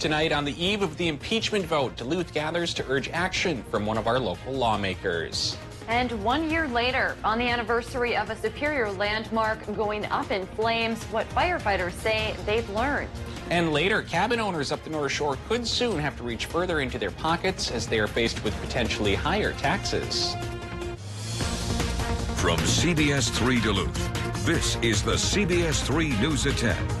tonight on the eve of the impeachment vote. Duluth gathers to urge action from one of our local lawmakers. And one year later, on the anniversary of a Superior landmark going up in flames, what firefighters say they've learned. And later, cabin owners up the North Shore could soon have to reach further into their pockets as they are faced with potentially higher taxes. From CBS 3 Duluth, this is the CBS 3 News at 10.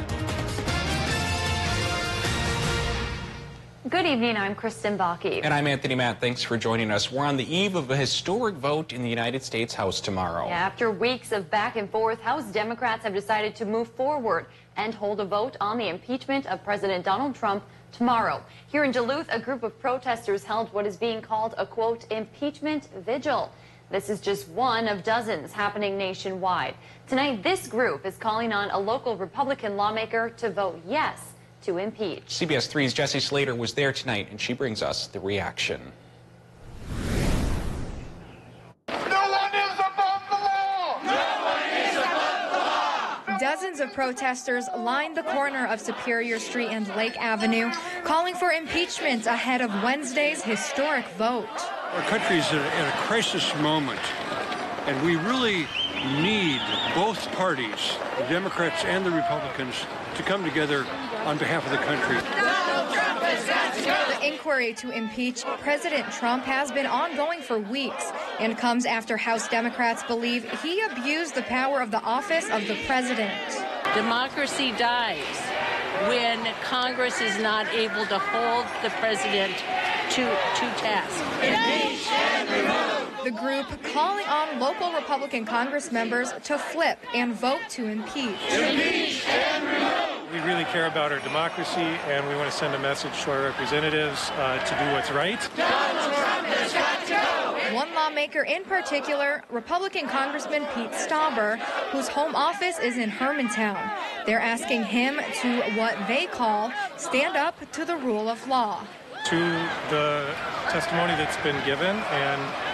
Good evening, I'm Kristen Vake. And I'm Anthony Matt. Thanks for joining us. We're on the eve of a historic vote in the United States House tomorrow. Yeah, after weeks of back and forth, House Democrats have decided to move forward and hold a vote on the impeachment of President Donald Trump tomorrow. Here in Duluth, a group of protesters held what is being called a quote impeachment vigil. This is just one of dozens happening nationwide. Tonight, this group is calling on a local Republican lawmaker to vote yes to impeach. CBS 3's Jesse Slater was there tonight, and she brings us the reaction. Dozens of protesters lined the corner of Superior Street and Lake Avenue, calling for impeachment ahead of Wednesday's historic vote. Our country is in a crisis moment, and we really need both parties, the Democrats and the Republicans, to come together on behalf of the country. The inquiry to impeach President Trump has been ongoing for weeks and comes after House Democrats believe he abused the power of the office of the president. Democracy dies when Congress is not able to hold the president to, to task. The group calling on local Republican Congress members to flip and vote to impeach. Impeach and remove. We really care about our democracy, and we want to send a message to our representatives uh, to do what's right. Donald Trump has got to go. One lawmaker in particular, Republican Congressman Pete Stauber, whose home office is in Hermantown. They're asking him to what they call stand up to the rule of law. To the testimony that's been given and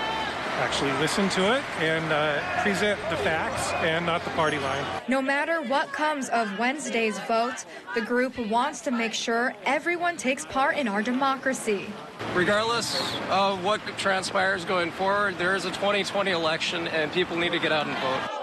actually listen to it and uh, present the facts and not the party line. No matter what comes of Wednesday's vote, the group wants to make sure everyone takes part in our democracy. Regardless of what transpires going forward, there is a 2020 election and people need to get out and vote.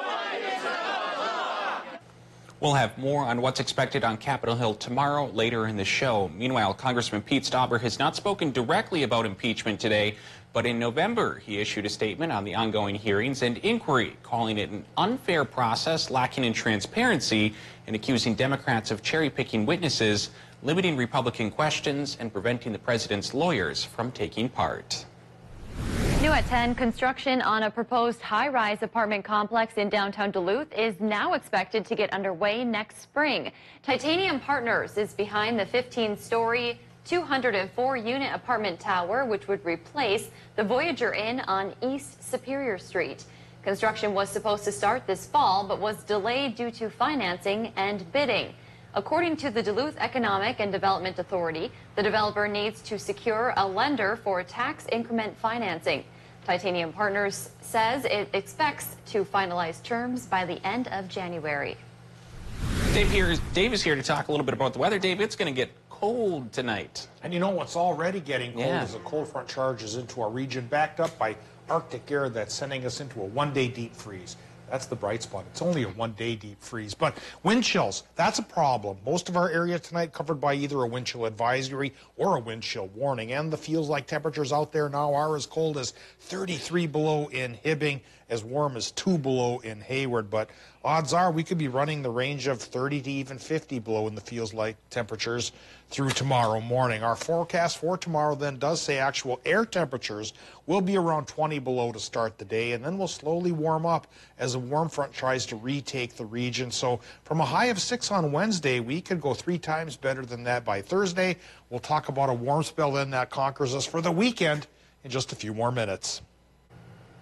We'll have more on what's expected on Capitol Hill tomorrow later in the show. Meanwhile, Congressman Pete Stauber has not spoken directly about impeachment today, but in November, he issued a statement on the ongoing hearings and inquiry, calling it an unfair process lacking in transparency and accusing Democrats of cherry picking witnesses, limiting Republican questions, and preventing the president's lawyers from taking part. New at 10, construction on a proposed high-rise apartment complex in downtown Duluth is now expected to get underway next spring. Titanium Partners is behind the 15-story 204-unit apartment tower, which would replace the Voyager Inn on East Superior Street. Construction was supposed to start this fall, but was delayed due to financing and bidding. According to the Duluth Economic and Development Authority, the developer needs to secure a lender for tax increment financing. Titanium Partners says it expects to finalize terms by the end of January. Dave, here, Dave is here to talk a little bit about the weather. Dave, it's going to get cold tonight. And you know what's already getting cold Yeah. as a cold front charges into our region, backed up by Arctic air that's sending us into a one-day deep freeze. That's the bright spot. It's only a one-day deep freeze. But wind chills, that's a problem. Most of our area tonight covered by either a wind chill advisory or a wind chill warning. And the feels like temperatures out there now are as cold as 33 below in Hibbing, as warm as 2 below in Hayward. But odds are we could be running the range of 30 to even 50 below in the feels like temperatures through tomorrow morning. Our forecast for tomorrow then does say actual air temperatures will be around 20 below to start the day, and then we'll slowly warm up as a warm front tries to retake the region. So from a high of 6 on Wednesday, we could go three times better than that by Thursday. We'll talk about a warm spell then that conquers us for the weekend in just a few more minutes.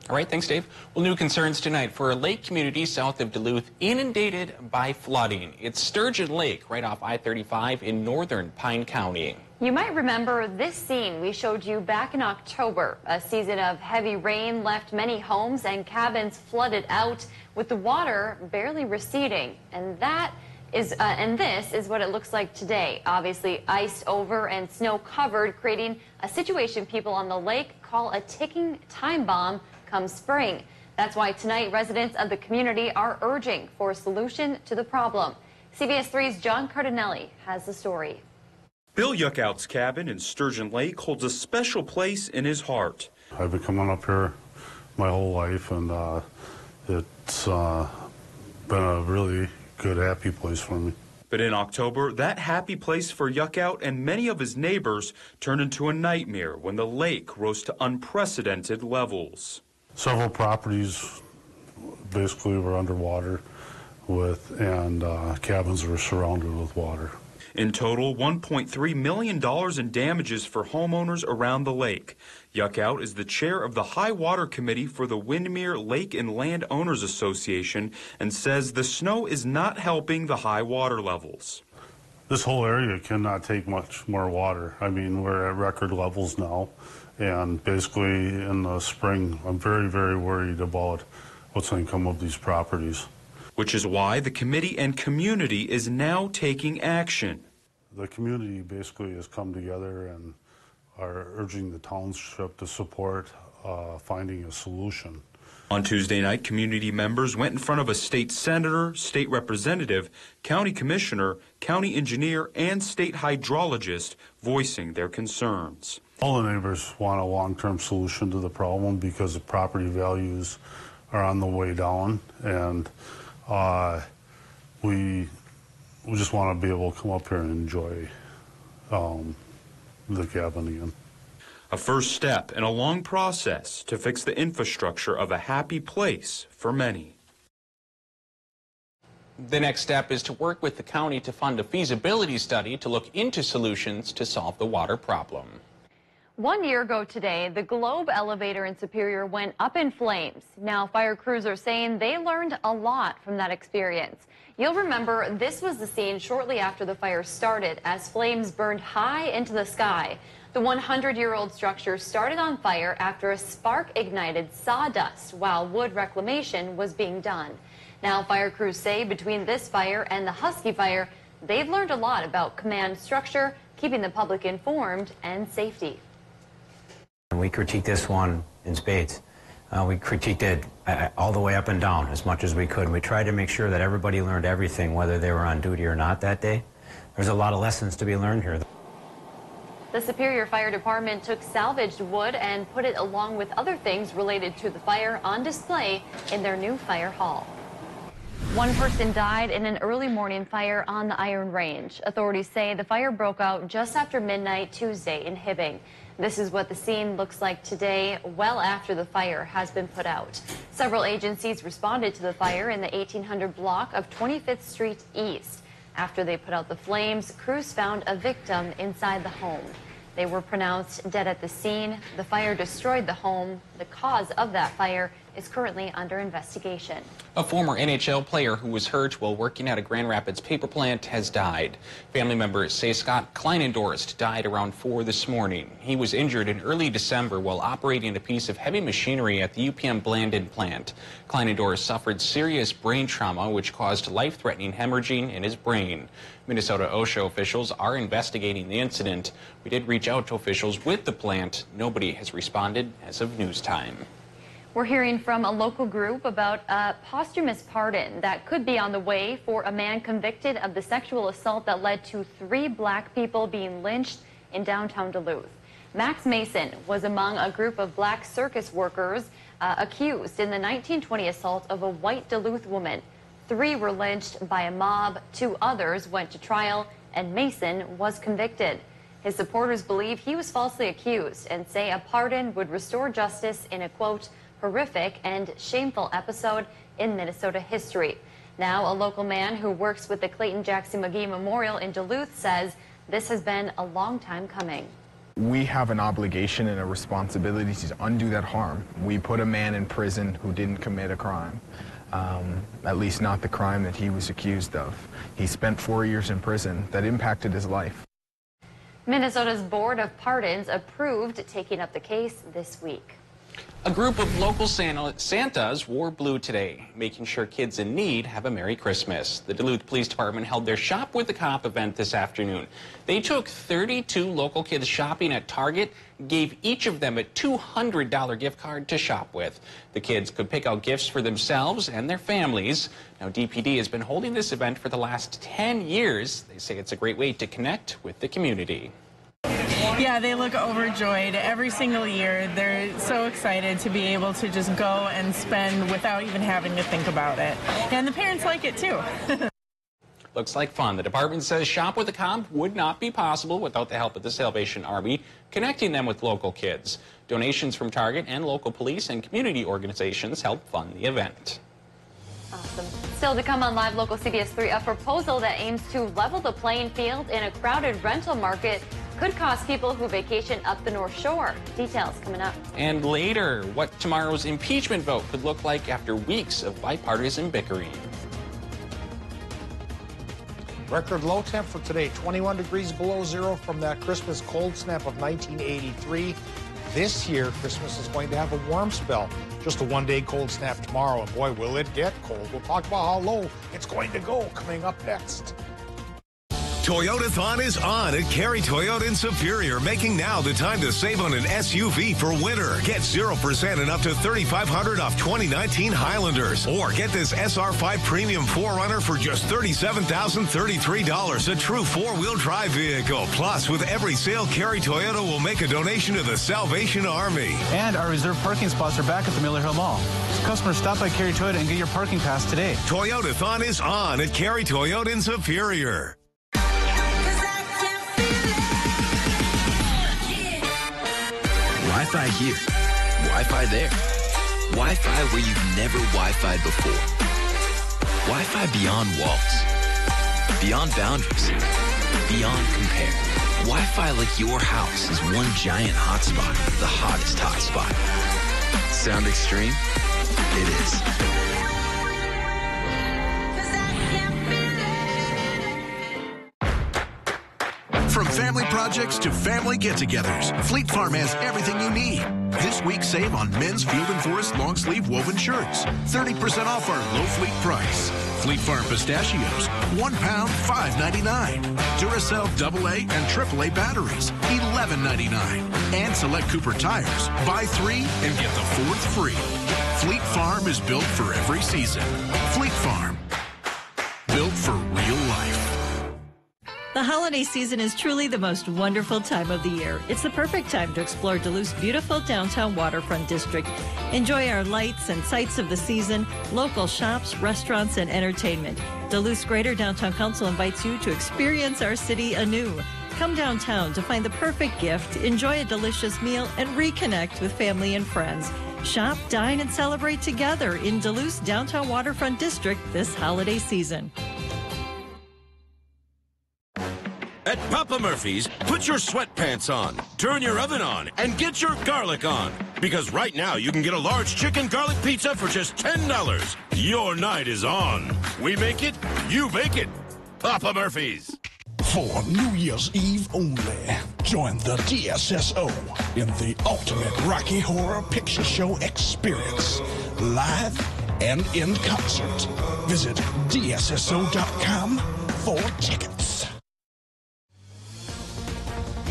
All right, thanks, Dave. Well, new concerns tonight for a lake community south of Duluth inundated by flooding. It's Sturgeon Lake, right off I-35 in northern Pine County. You might remember this scene we showed you back in October. A season of heavy rain left many homes and cabins flooded out with the water barely receding. And that Is, uh, and this is what it looks like today. Obviously, iced over and snow covered, creating a situation people on the lake call a ticking time bomb come spring. That's why tonight residents of the community are urging for a solution to the problem. CBS 3's John Cardinelli has the story. Bill Yuckout's cabin in Sturgeon Lake holds a special place in his heart. I've been coming up here my whole life, and uh, it's uh, been a really good, happy place for me. But in October, that happy place for Yuckout and many of his neighbors turned into a nightmare when the lake rose to unprecedented levels. Several properties basically were underwater with, and uh, cabins were surrounded with water. In total, $1.3 million in damages for homeowners around the lake. Yuckout is the chair of the High Water Committee for the Windmere Lake and Land Owners Association and says the snow is not helping the high water levels. This whole area cannot take much more water. I mean, we're at record levels now, and basically in the spring, I'm very, very worried about what's going to come of these properties which is why the committee and community is now taking action. The community basically has come together and are urging the township to support uh, finding a solution. On Tuesday night, community members went in front of a state senator, state representative, county commissioner, county engineer, and state hydrologist voicing their concerns. All the neighbors want a long-term solution to the problem because the property values are on the way down and uh, we we just want to be able to come up here and enjoy um, the cabin again. A first step in a long process to fix the infrastructure of a happy place for many. The next step is to work with the county to fund a feasibility study to look into solutions to solve the water problem. One year ago today, the Globe elevator in Superior went up in flames. Now, fire crews are saying they learned a lot from that experience. You'll remember this was the scene shortly after the fire started as flames burned high into the sky. The 100-year-old structure started on fire after a spark ignited sawdust while wood reclamation was being done. Now, fire crews say between this fire and the Husky fire, they've learned a lot about command structure, keeping the public informed, and safety. We critiqued this one in spades. Uh, we critiqued it uh, all the way up and down as much as we could. We tried to make sure that everybody learned everything, whether they were on duty or not that day. There's a lot of lessons to be learned here. The Superior Fire Department took salvaged wood and put it along with other things related to the fire on display in their new fire hall. One person died in an early morning fire on the Iron Range. Authorities say the fire broke out just after midnight Tuesday in Hibbing. This is what the scene looks like today, well after the fire has been put out. Several agencies responded to the fire in the 1800 block of 25th Street East. After they put out the flames, crews found a victim inside the home. They were pronounced dead at the scene. The fire destroyed the home. The cause of that fire is currently under investigation. A former NHL player who was hurt while working at a Grand Rapids paper plant has died. Family members say Scott Kleinendorst died around 4 this morning. He was injured in early December while operating a piece of heavy machinery at the UPM Blandin plant. Kleinendorst suffered serious brain trauma, which caused life-threatening hemorrhaging in his brain. Minnesota OSHA officials are investigating the incident. We did reach out to officials with the plant. Nobody has responded as of news time. We're hearing from a local group about a posthumous pardon that could be on the way for a man convicted of the sexual assault that led to three black people being lynched in downtown Duluth. Max Mason was among a group of black circus workers uh, accused in the 1920 assault of a white Duluth woman. Three were lynched by a mob, two others went to trial, and Mason was convicted. His supporters believe he was falsely accused and say a pardon would restore justice in a quote, horrific and shameful episode in Minnesota history. Now, a local man who works with the Clayton Jackson McGhie Memorial in Duluth says this has been a long time coming. We have an obligation and a responsibility to undo that harm. We put a man in prison who didn't commit a crime, um, at least not the crime that he was accused of. He spent four years in prison that impacted his life. Minnesota's Board of Pardons approved taking up the case this week. A group of local Santa- Santas wore blue today, making sure kids in need have a Merry Christmas. The Duluth Police Department held their Shop with the Cop event this afternoon. They took 32 local kids shopping at Target, gave each of them a $200 gift card to shop with. The kids could pick out gifts for themselves and their families. Now, DPD has been holding this event for the last 10 years. They say it's a great way to connect with the community. Yeah, they look overjoyed every single year. They're so excited to be able to just go and spend without even having to think about it. And the parents like it too. Looks like fun. The department says Shop with a Cop would not be possible without the help of the Salvation Army, connecting them with local kids. Donations from Target and local police and community organizations help fund the event. Awesome. Still to come on Live Local CBS 3, a proposal that aims to level the playing field in a crowded rental market could cost people who vacation up the North Shore. Details coming up. And later, what tomorrow's impeachment vote could look like after weeks of bipartisan bickering. Record low temp for today, 21 degrees below zero from that Christmas cold snap of 1983. This year, Christmas is going to have a warm spell. Just a one day cold snap tomorrow, and boy, will it get cold. We'll talk about how low it's going to go coming up next. Toyotathon is on at Kari Toyota in Superior, making now the time to save on an SUV for winter. Get 0% and up to 3500 off 2019 Highlanders. Or get this SR5 Premium 4Runner for just $37,033, a true four-wheel drive vehicle. Plus, with every sale, Kari Toyota will make a donation to the Salvation Army. And our reserved parking spots are back at the Miller Hill Mall. So customers stop by Kari Toyota and get your parking pass today. Toyotathon is on at Kari Toyota in Superior. Wi-Fi here, Wi-Fi there, Wi-Fi where you've never Wi-Fi'd before. Wi-Fi beyond walls, beyond boundaries, beyond compare. Wi-Fi like your house is one giant hotspot, the hottest hotspot. Sound extreme? It is. Family projects to family get togethers, Fleet Farm has everything you need. This week, save on men's Field and Forest long sleeve woven shirts. 30% off our low fleet price. Fleet Farm pistachios, one pound, $5.99. Duracell AA and AAA batteries, $11.99. And select Cooper tires, buy three and get the fourth free. Fleet Farm is built for every season. Fleet Farm, holiday season is truly the most wonderful time of the year. It's the perfect time to explore Duluth's beautiful downtown waterfront district. Enjoy our lights and sights of the season, local shops, restaurants, and entertainment. Duluth's Greater Downtown Council invites you to experience our city anew. Come downtown to find the perfect gift, enjoy a delicious meal, and reconnect with family and friends. Shop, dine, and celebrate together in Duluth's downtown waterfront district this holiday season. At Papa Murphy's, put your sweatpants on, turn your oven on, and get your garlic on. Because right now you can get a large chicken garlic pizza for just $10. Your night is on. We make it, you bake it. Papa Murphy's. For New Year's Eve only, join the DSSO in the ultimate Rocky Horror Picture Show experience, live and in concert. Visit DSSO.com for tickets.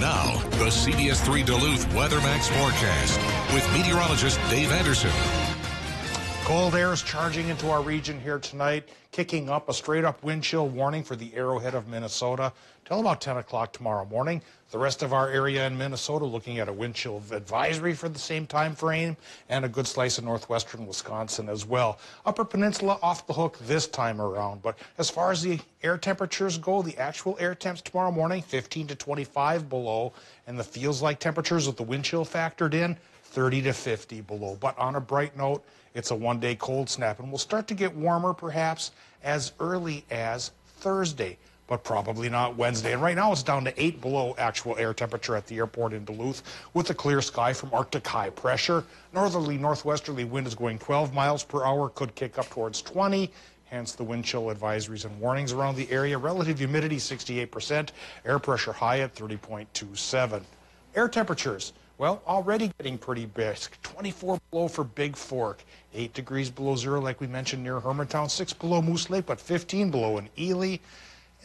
Now, the CBS 3 Duluth WeatherMax forecast with meteorologist Dave Anderson. Cold air is charging into our region here tonight, kicking up a straight up wind chill warning for the arrowhead of Minnesota till about 10 o'clock tomorrow morning. The rest of our area in Minnesota looking at a wind chill advisory for the same time frame and a good slice of northwestern Wisconsin as well. Upper Peninsula off the hook this time around. But as far as the air temperatures go, the actual air temps tomorrow morning 15 to 25 below, and the feels like temperatures with the wind chill factored in 30 to 50 below. But on a bright note, it's a one day cold snap, and we'll start to get warmer perhaps as early as Thursday, but probably not Wednesday. And right now it's down to 8 below actual air temperature at the airport in Duluth with a clear sky from Arctic high pressure. Northerly northwesterly wind is going 12 miles per hour, could kick up towards 20. Hence the wind chill advisories and warnings around the area. Relative humidity 68%, air pressure high at 30.27. Air temperatures Well, already getting pretty brisk. 24 below for Bigfork, 8 degrees below zero, like we mentioned, near Hermantown, 6 below Moose Lake, but 15 below in Ely.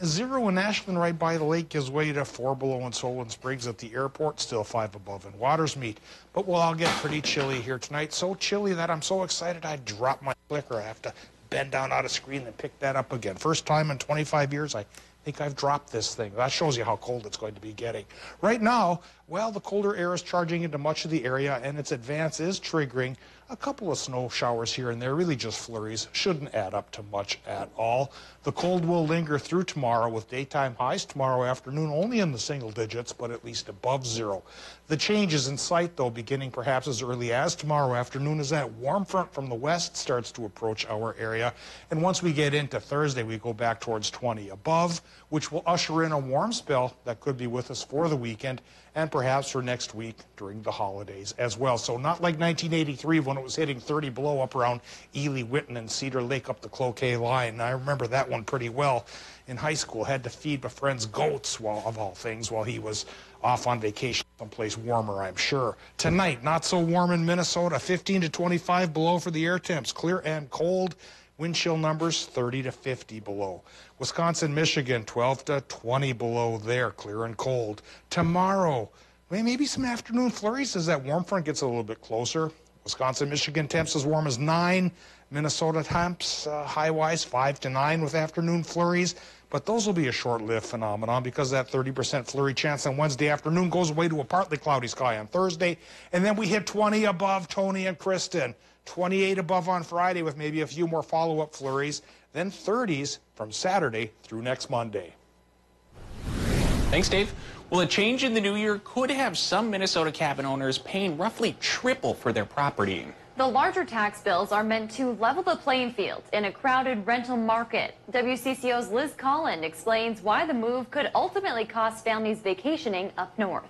Zero in Ashland right by the lake gives way to four below in Solon Springs at the airport, still five above in Watersmeet. But we'll all get pretty chilly here tonight. So chilly that I'm so excited I dropped my clicker. I have to bend down out of screen and pick that up again. First time in 25 years I think I've dropped this thing. That shows you how cold it's going to be getting. Right now, well, the colder air is charging into much of the area and its advance is triggering a couple of snow showers here and there, really just flurries, shouldn't add up to much at all. The cold will linger through tomorrow with daytime highs tomorrow afternoon only in the single digits, but at least above zero. The change is in sight, though, beginning perhaps as early as tomorrow afternoon as that warm front from the west starts to approach our area. And once we get into Thursday, we go back towards 20 above, which will usher in a warm spell that could be with us for the weekend and perhaps for next week during the holidays as well. So not like 1983 when it was hitting 30 below up around Ely, Witten, and Cedar Lake up the Cloquet line. I remember that one pretty well in high school. Had to feed my friend's goats, while, of all things, while he was off on vacation someplace warmer, I'm sure. Tonight, not so warm in Minnesota, 15 to 25 below for the air temps, clear and cold. Wind chill numbers 30 to 50 below. Wisconsin, Michigan, 12 to 20 below there, clear and cold. Tomorrow, maybe some afternoon flurries as that warm front gets a little bit closer. Wisconsin, Michigan temps as warm as 9. Minnesota temps uh, high wise 5 to 9 with afternoon flurries. But those will be a short-lived phenomenon because that 30% flurry chance on Wednesday afternoon goes away to a partly cloudy sky on Thursday. And then we hit 20 above Tony and Kristen. 28 above on Friday with maybe a few more follow-up flurries, then 30s from Saturday through next Monday. Thanks, Dave. Well, a change in the new year could have some Minnesota cabin owners paying roughly triple for their property. The larger tax bills are meant to level the playing field in a crowded rental market. WCCO's Liz Collin explains why the move could ultimately cost families vacationing up north.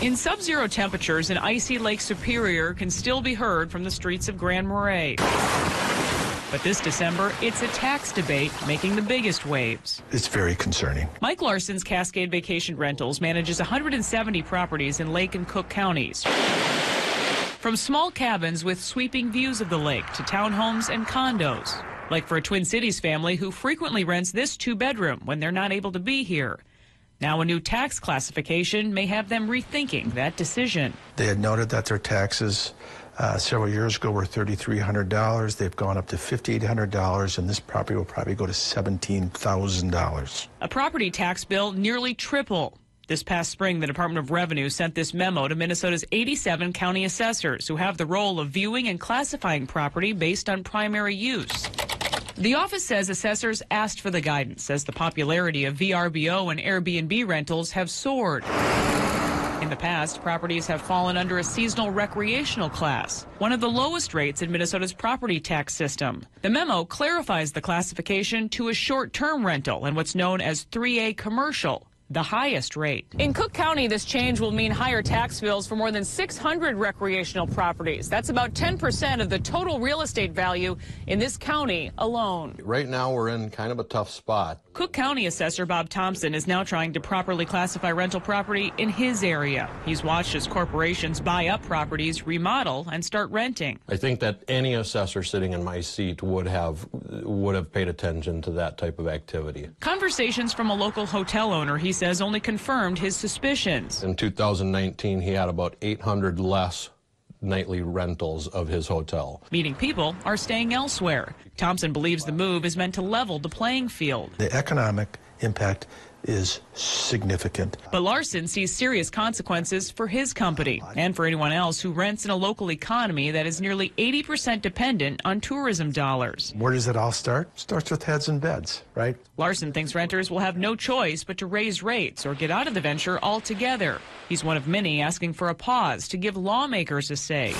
In sub-zero temperatures, an icy Lake Superior can still be heard from the streets of Grand Marais. But this December, it's a tax debate making the biggest waves. It's very concerning. Mike Larson's Cascade Vacation Rentals manages 170 properties in Lake and Cook counties. From small cabins with sweeping views of the lake to townhomes and condos. Like for a Twin Cities family who frequently rents this two bedroom when they're not able to be here. Now, a new tax classification may have them rethinking that decision. They had noted that their taxes uh, several years ago were $3,300. They've gone up to $5,800, and this property will probably go to $17,000. A property tax bill nearly triple. This past spring, the Department of Revenue sent this memo to Minnesota's 87 county assessors who have the role of viewing and classifying property based on primary use. The office says assessors asked for the guidance as the popularity of VRBO and Airbnb rentals have soared. In the past, properties have fallen under a seasonal recreational class, one of the lowest rates in Minnesota's property tax system. The memo clarifies the classification to a short-term rental and what's known as 3A commercial, the highest rate. In Cook County, this change will mean higher tax bills for more than 600 recreational properties. That's about 10% of the total real estate value in this county alone. Right now, we're in kind of a tough spot. Cook County Assessor Bob Thompson is now trying to properly classify rental property in his area. He's watched as corporations buy up properties, remodel, and start renting. I think that any assessor sitting in my seat would have would have paid attention to that type of activity. Conversations from a local hotel owner, he says, only confirmed his suspicions. In 2019, he had about 800 less nightly rentals of his hotel. Meaning people are staying elsewhere. Thompson believes the move is meant to level the playing field. The economic impact is significant. But Larson sees serious consequences for his company and for anyone else who rents in a local economy that is nearly 80% dependent on tourism dollars. Where does it all start? Starts with heads and beds, right? Larson thinks renters will have no choice but to raise rates or get out of the venture altogether. He's one of many asking for a pause to give lawmakers a say.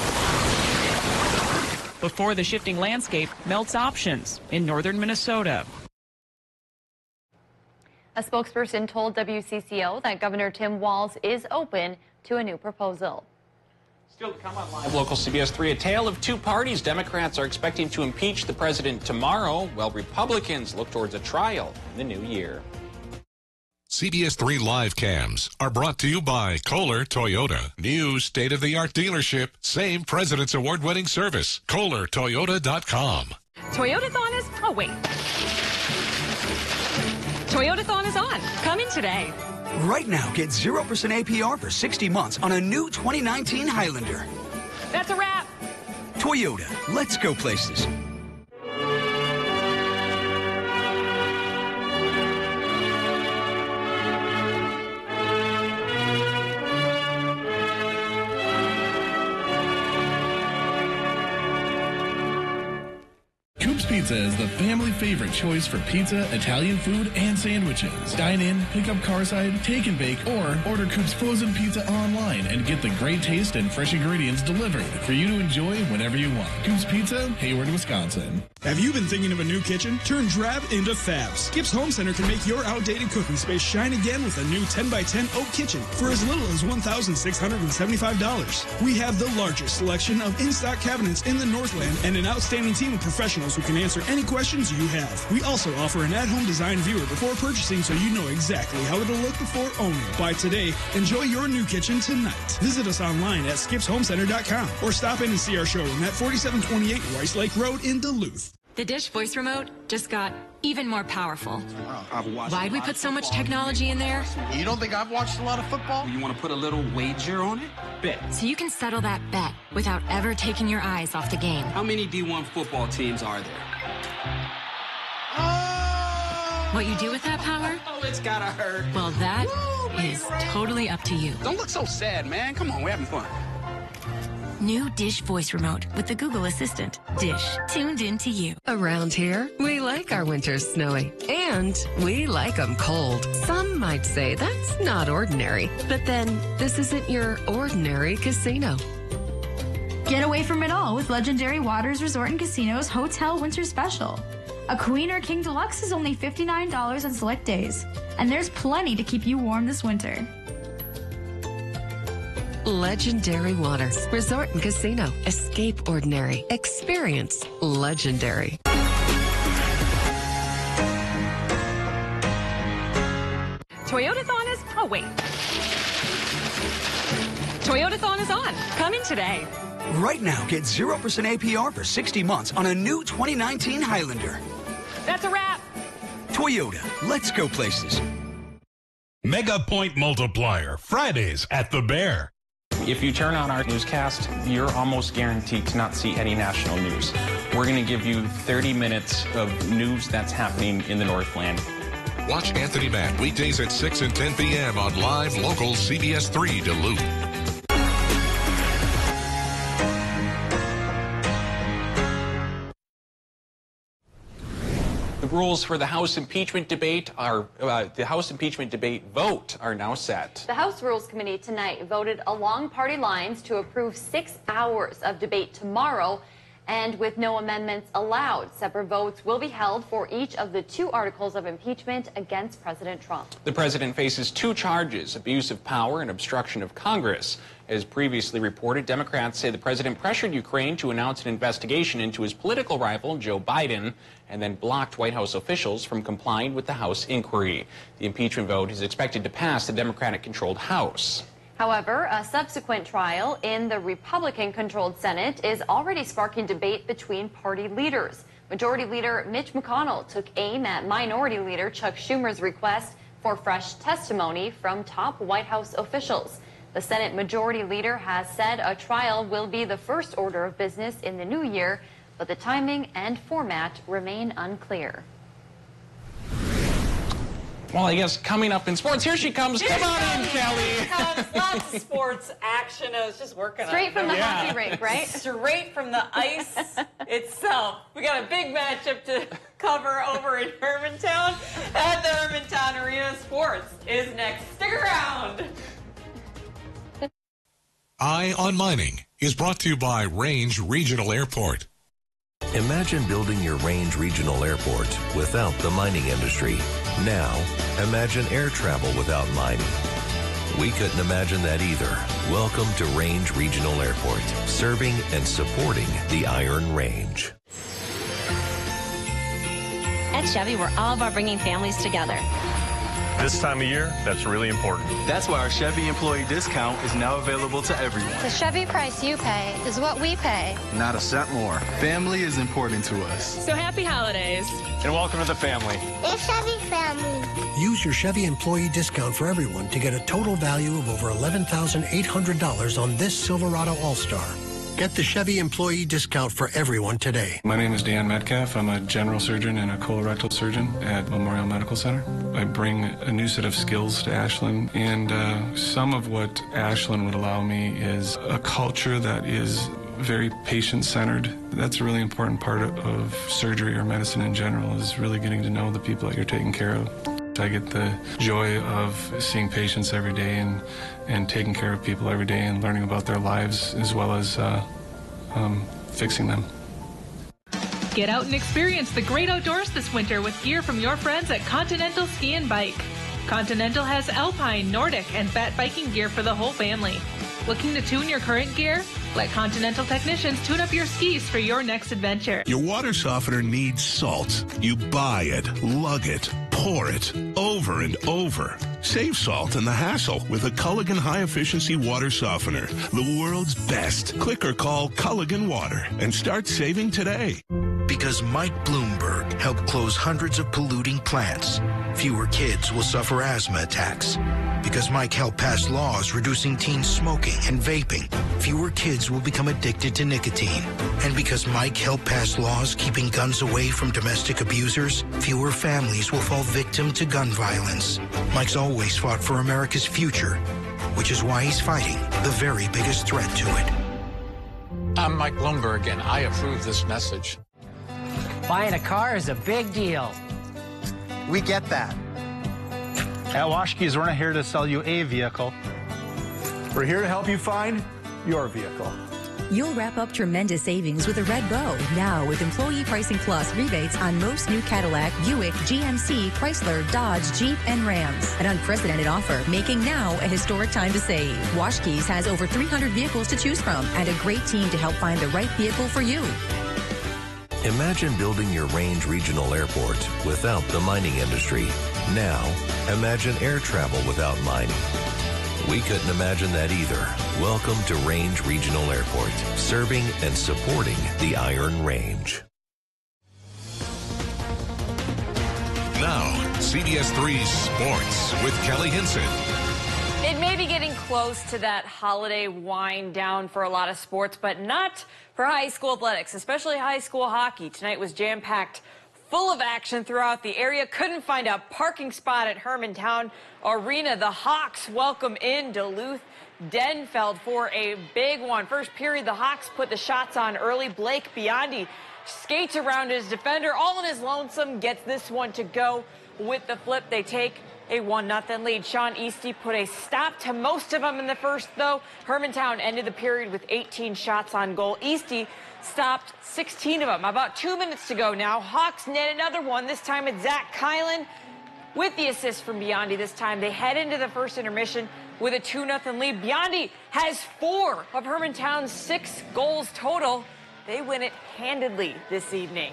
Before the shifting landscape melts options in northern Minnesota. A spokesperson told WCCO that Governor Tim Walz is open to a new proposal. Still to come on live local CBS 3, a tale of two parties. Democrats are expecting to impeach the president tomorrow, while Republicans look towards a trial in the new year. CBS 3 live cams are brought to you by Kolar Toyota. New state of the art dealership. Same President's Award winning service. KolarToyota.com. Toyotathon is. Oh, wait. Toyotathon is on. Come in today. Right now, get 0% APR for 60 months on a new 2019 Highlander. That's a wrap. Toyota, let's go places. Pizza is the family favorite choice for pizza, Italian food, and sandwiches. Dine in, pick up carside, take and bake, or order Coop's frozen pizza online and get the great taste and fresh ingredients delivered for you to enjoy whenever you want. Coop's Pizza, Hayward, Wisconsin. Have you been thinking of a new kitchen? Turn drab into fab. Skip's Home Center can make your outdated cooking space shine again with a new 10x10 oak kitchen for as little as $1,675. We have the largest selection of in-stock cabinets in the Northland and an outstanding team of professionals who can answer any questions you have. We also offer an at-home design viewer before purchasing so you know exactly how it'll look before owning. Buy today. Enjoy your new kitchen tonight. Visit us online at skipshomecenter.com or stop in and see our showroom at 4728 Rice Lake Road in Duluth. The Dish voice remote just got even more powerful. Why'd we put so much technology in there? You don't think I've watched a lot of football? You want to put a little wager on it? Bet. So you can settle that bet without ever taking your eyes off the game. How many D1 football teams are there? Oh! What you do with that power? Oh, it's gotta hurt. Well, that is totally up to you. Don't look so sad, man. Come on, we're having fun. New Dish voice remote with the Google Assistant. Dish, tuned in to you. Around here, we like our winters snowy. And we like them cold. Some might say that's not ordinary. But then, this isn't your ordinary casino. Get away from it all with Legendary Waters Resort and Casino's Hotel Winter Special. A Queen or King Deluxe is only $59 on select days, and there's plenty to keep you warm this winter. Legendary Waters Resort and Casino. Escape ordinary. Experience legendary. Toyotathon is. Oh, wait. Toyotathon is on. Come in today. Right now, get 0% APR for 60 months on a new 2019 Highlander. That's a wrap. Toyota, let's go places. Mega Point Multiplier, Fridays at the Bear. If you turn on our newscast, you're almost guaranteed to not see any national news. We're going to give you 30 minutes of news that's happening in the Northland. Watch Anthony Matt weekdays at 6 and 10 p.m. on live local CBS 3 Duluth. Rules for the House impeachment debate are uh, the House impeachment debate vote are now set. The House Rules Committee tonight voted along party lines to approve six hours of debate tomorrow. And with no amendments allowed, separate votes will be held for each of the two articles of impeachment against President Trump. The president faces two charges abuse of power and obstruction of Congress. As previously reported, Democrats say the president pressured Ukraine to announce an investigation into his political rival, Joe Biden, and then blocked White House officials from complying with the House inquiry. The impeachment vote is expected to pass the Democratic controlled House. However, a subsequent trial in the Republican controlled Senate is already sparking debate between party leaders. Majority Leader Mitch McConnell took aim at Minority Leader Chuck Schumer's request for fresh testimony from top White House officials. The Senate Majority Leader has said a trial will be the first order of business in the new year, but the timing and format remain unclear. Well, I guess coming up in sports, here she comes. Come on in, Kelly. comes lots of sports action. I was just working Straight it. from the Yeah. hockey rink, right? Straight from the ice itself. We got a big matchup to cover over in Hermantown at the Hermantown Arena. Sports is next. Stick around. Eye on Mining is brought to you by Range Regional Airport. Imagine building your Range Regional Airport without the mining industry. Now, imagine air travel without mining. We couldn't imagine that either. Welcome to Range Regional Airport, serving and supporting the Iron Range. At Chevy, we're all about bringing families together. This time of year, that's really important. That's why our Chevy employee discount is now available to everyone. The Chevy price you pay is what we pay. Not a cent more. Family is important to us. So happy holidays. And welcome to the family. The Chevy family. Use your Chevy employee discount for everyone to get a total value of over $11,800 on this Silverado All-Star. Get the Chevy employee discount for everyone today. My name is Dan Metcalf. I'm a general surgeon and a colorectal surgeon at Memorial Medical Center. I bring a new set of skills to Ashland, and uh, some of what Ashland would allow me is a culture that is very patient-centered. That's a really important part of surgery or medicine in general is really getting to know the people that you're taking care of. I get the joy of seeing patients every day and, and taking care of people every day and learning about their lives as well as uh, um, fixing them. Get out and experience the great outdoors this winter with gear from your friends at Continental Ski and Bike. Continental has alpine, Nordic, and fat biking gear for the whole family. Looking to tune your current gear? Let Continental technicians tune up your skis for your next adventure. Your water softener needs salt. You buy it, lug it, pour it over and over. Save salt and the hassle with a Culligan high efficiency water softener, the world's best. Click or call Culligan Water and start saving today. Because Mike Bloomberg helped close hundreds of polluting plants, fewer kids will suffer asthma attacks. Because Mike helped pass laws reducing teen smoking and vaping, fewer kids will become addicted to nicotine. And because Mike helped pass laws keeping guns away from domestic abusers, fewer families will fall victim to gun violence. Mike's always fought for America's future, which is why he's fighting the very biggest threat to it. I'm Mike Bloomberg, and I approve this message. Buying a car is a big deal. We get that. At Washkeys, we're not here to sell you a vehicle. We're here to help you find your vehicle. You'll wrap up tremendous savings with a red bow. Now with Employee Pricing Plus rebates on most new Cadillac, Buick, GMC, Chrysler, Dodge, Jeep, and Rams. An unprecedented offer, making now a historic time to save. Washkeys has over 300 vehicles to choose from and a great team to help find the right vehicle for you. Imagine building your Range Regional Airport without the mining industry. Now, imagine air travel without mining. We couldn't imagine that either. Welcome to Range Regional Airport, serving and supporting the Iron Range. Now, CBS 3 Sports with Kelly Hinseth. It may be getting close to that holiday wind down for a lot of sports, but not for high school athletics, especially high school hockey. Tonight was jam packed full of action throughout the area. Couldn't find a parking spot at Hermantown Arena. The Hawks welcome in Duluth Denfeld for a big one. First period, the Hawks put the shots on early. Blake Biondi skates around his defender, all in his lonesome, gets this one to go with the flip. They take a 1 0 lead. Sean Easty put a stop to most of them in the first, though. Hermantown ended the period with 18 shots on goal. Easty stopped 16 of them. About two minutes to go now. Hawks net another one. This time it's Zach Kylan with the assist from Biondi. This time they head into the first intermission with a 2 0 lead. Biondi has four of Hermantown's six goals total. They win it handedly this evening.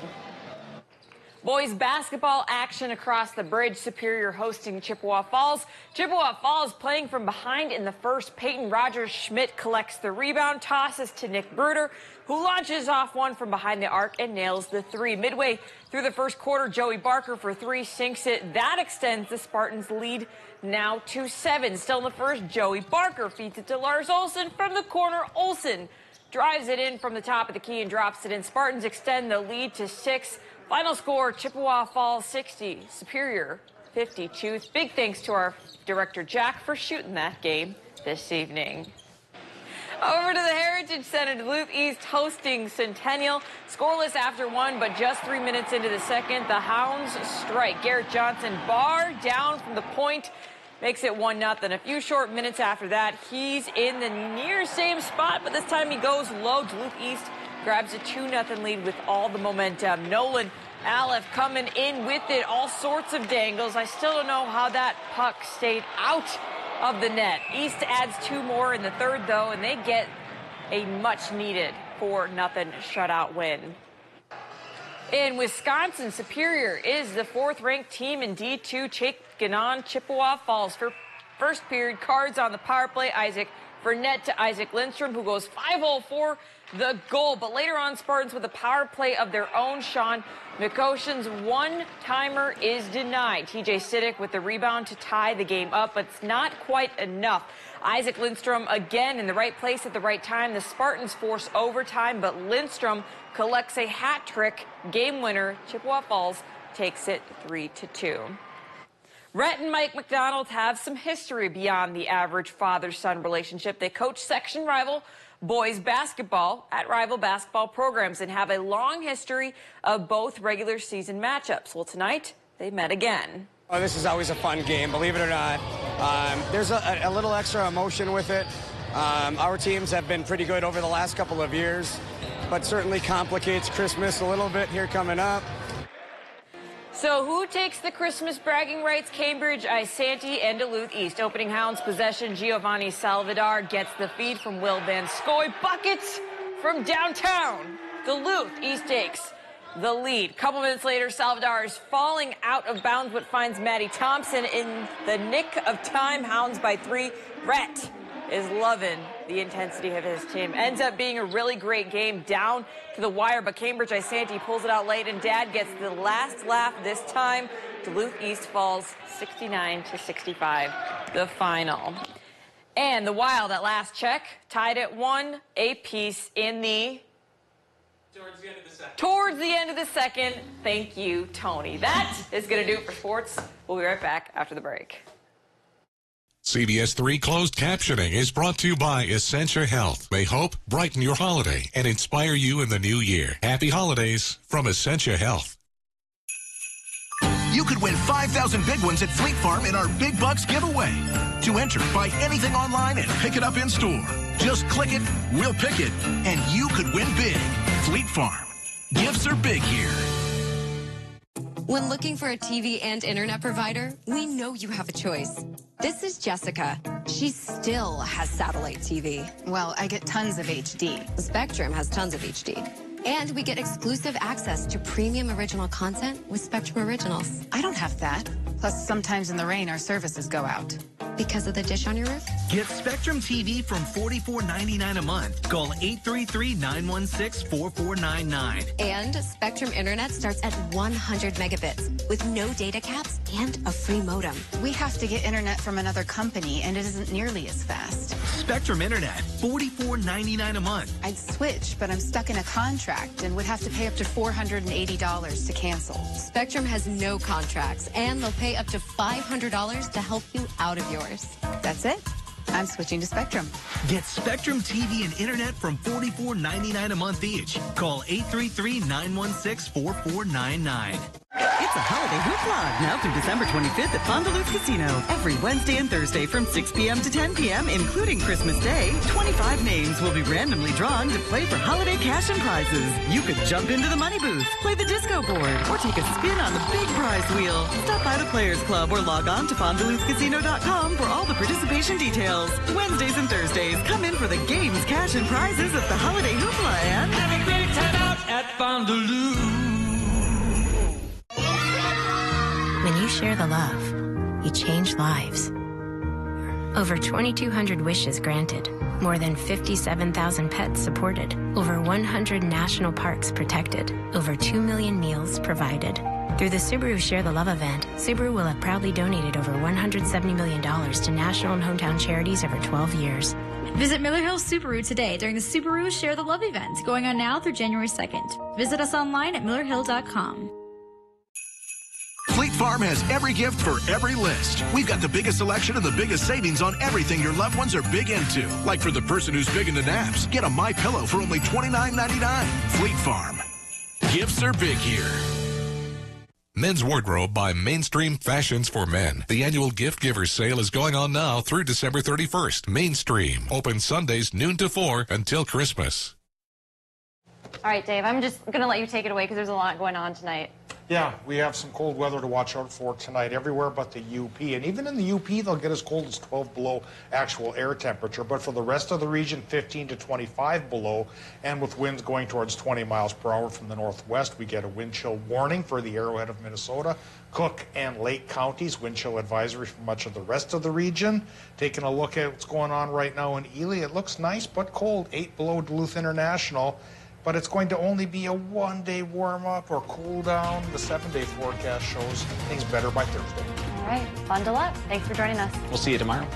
Boys basketball action across the bridge. Superior hosting Chippewa Falls. Chippewa Falls playing from behind in the first. Peyton Rogers Schmidt collects the rebound, tosses to Nick Bruder, who launches off one from behind the arc and nails the three. Midway through the first quarter, Joey Barker for three sinks it. That extends the Spartans' lead now to seven. Still in the first, Joey Barker feeds it to Lars Olson from the corner. Olson drives it in from the top of the key and drops it in. Spartans extend the lead to six. Final score Chippewa Falls 60, Superior 52. Big thanks to our director Jack for shooting that game this evening. Over to the Heritage Center, Duluth East hosting Centennial. Scoreless after one, but just three minutes into the second, the Hounds strike. Garrett Johnson bar down from the point, makes it 1 0. A few short minutes after that, he's in the near same spot, but this time he goes low. Duluth East grabs a 2 0 lead with all the momentum. Nolan Aleph coming in with it, all sorts of dangles. I still don't know how that puck stayed out of the net. East adds two more in the third, though, and they get a much needed 4 0 shutout win. In Wisconsin, Superior is the fourth ranked team in D2 taking on Chippewa Falls for first period cards on the power play. Isaac Burnett to Isaac Lindstrom, who goes 5 for the goal. But later on, Spartans with a power play of their own. Sean McOcean's one timer is denied. TJ Siddick with the rebound to tie the game up, but it's not quite enough. Isaac Lindstrom again in the right place at the right time. The Spartans force overtime, but Lindstrom collects a hat trick game winner. Chippewa Falls takes it 3 to 2. Rhett and Mike McDonald have some history beyond the average father son relationship. They coach section rival boys basketball at rival basketball programs and have a long history of both regular season matchups. Well, tonight they met again. Oh, this is always a fun game, believe it or not. Um, there's a, a, little extra emotion with it. Um, our teams have been pretty good over the last couple of years, but certainly complicates Christmas a little bit here coming up. So who takes the Christmas bragging rights? Cambridge, Isanti, and Duluth East. Opening Hounds possession, Giovanni Salvador gets the feed from Will Van Scoy. Buckets from downtown. Duluth East takes the lead. Couple minutes later, Salvador is falling out of bounds, but finds Maddie Thompson in the nick of time. Hounds by three. Rhett is loving the intensity of his team. Ends up being a really great game down to the wire, but Cambridge Isanti pulls it out late, and Dad gets the last laugh this time. Duluth East falls 69 to 65, the final. And the Wild at last check tied at one a piece in the Towards the end of the second. Towards the end of the second. Thank you, Tony. That is going to do it for sports. We'll be right back after the break. CBS 3 closed captioning is brought to you by Essentia Health. May hope brighten your holiday and inspire you in the new year. Happy holidays from Essentia Health. You could win 5,000 big ones at Fleet Farm in our Big Bucks giveaway. To enter, buy anything online and pick it up in store. Just click it, we'll pick it, and you could win big. Fleet Farm. Gifts are big here. When looking for a TV and internet provider, we know you have a choice. This is Jessica. She still has satellite TV. Well, I get tons of HD. Spectrum has tons of HD. And we get exclusive access to premium original content with Spectrum Originals. I don't have that. Plus, sometimes in the rain, our services go out. Because of the dish on your roof? Get Spectrum TV from $44.99 a month. Call 833-916-4499. And Spectrum Internet starts at 100 megabits with no data caps and a free modem. We have to get internet from another company, and it isn't nearly as fast. Spectrum Internet, $44.99 a month. I'd switch, but I'm stuck in a contract and would have to pay up to $480 to cancel. Spectrum has no contracts, and they'll pay up to $500 to help you out of yours. That's it. I'm switching to Spectrum. Get Spectrum TV and internet from $44.99 a month each. Call 833-916-4499. It's a holiday hoopla now through December 25th at Fond-du-Luth Casino. Every Wednesday and Thursday from 6 p.m. to 10 p.m., including Christmas Day, 25 names will be randomly drawn to play for holiday cash and prizes. You could jump into the money booth, play the disco board, or take a spin on the big prize wheel. Stop by the Players Club or log on to fondduluthcasino.com for all the participation details. Wednesdays and Thursdays, come in for the games, cash, and prizes at the holiday hoopla and have a great time out at Fond-du-Luth. You share the love, you change lives. Over 2,200 wishes granted, more than 57,000 pets supported, over 100 national parks protected, over 2 million meals provided. Through the Subaru Share the Love event, Subaru will have proudly donated over $170 million to national and hometown charities over 12 years. Visit Miller Hill Subaru today during the Subaru Share the Love event, going on now through January 2nd. Visit us online at millerhill.com. Fleet Farm has every gift for every list. We've got the biggest selection and the biggest savings on everything your loved ones are big into. Like for the person who's big into naps, get a My Pillow for only $29.99. Fleet Farm. Gifts are big here. Men's Wardrobe by Mainstream Fashions for Men. The annual gift givers sale is going on now through December 31st. Mainstream. Open Sundays noon to 4 until Christmas. All right, Dave, I'm just going to let you take it away because there's a lot going on tonight. Yeah, we have some cold weather to watch out for tonight everywhere but the UP. And even in the UP, they'll get as cold as 12 below actual air temperature. But for the rest of the region, 15 to 25 below. And with winds going towards 20 miles per hour from the northwest, we get a wind chill warning for the arrowhead of Minnesota, Cook and Lake counties, wind chill advisory for much of the rest of the region. Taking a look at what's going on right now in Ely, it looks nice but cold, 8 below Duluth International but it's going to only be a one day warm up or cool down. The seven day forecast shows things better by Thursday. All right, bundle up. Thanks for joining us. We'll see you tomorrow.